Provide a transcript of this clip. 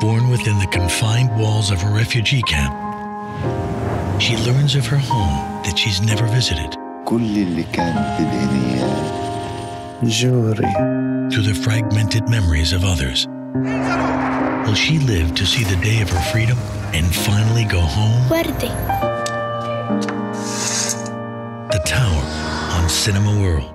Born within the confined walls of a refugee camp, she learns of her home that she's never visited كل through the fragmented memories of others. Will she live to see the day of her freedom and finally go home? وردي The Tower on Cinema World.